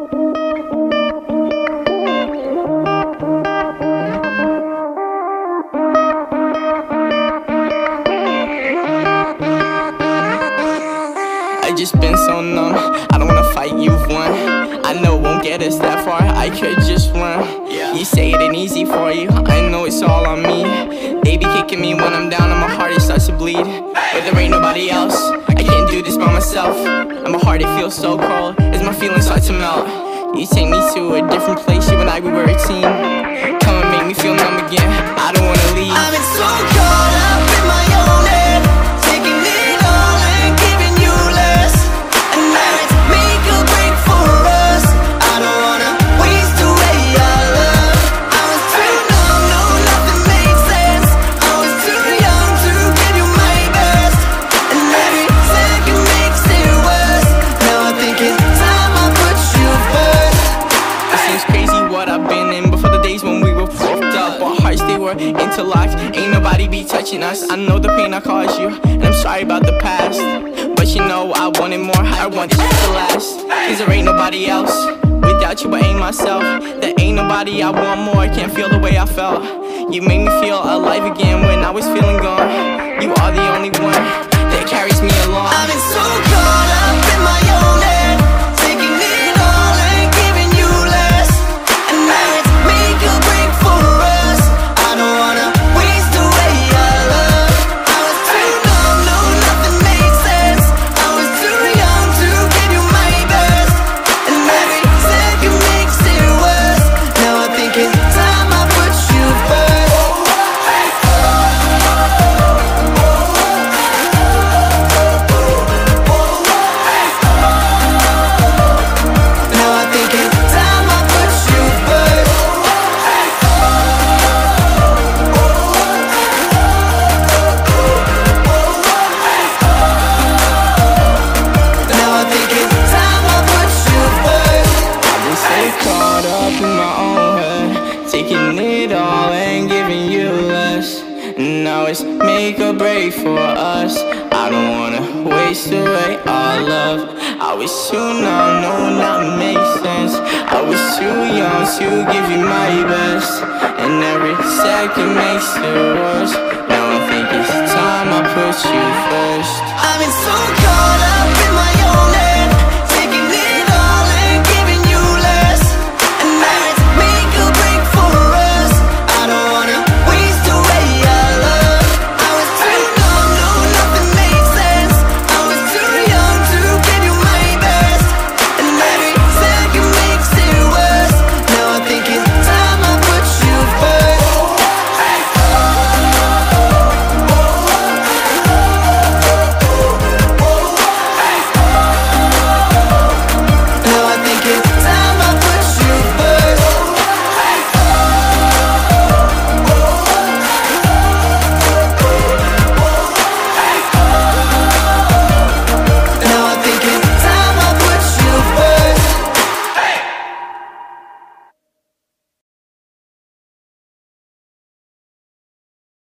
I just been so numb. I don't wanna fight, you've won. I know it won't get us that far. I could just run. You say it ain't easy for you. I know it's all on me. They be kicking me when I'm down and my heart it starts to bleed. But there ain't nobody else. I can't do this by myself. And my heart it feels so cold my feelings start to melt. You take me to a different place. You and I we were a team. Interlocked Ain't nobody be touching us. I know the pain I caused you And I'm sorry about the past. But you know I wanted more. I want this to last. Cause there ain't nobody else Without you I ain't myself. There ain't nobody I want more. I Can't feel the way I felt. You made me feel alive again When I was feeling gone. You are the only one Now it's make or break for us. I don't wanna waste away our love. I was too numb, no, not make sense. I was too young to give you my best, and every second makes it worse. Now I think it's time I put you first. I've been so caught up in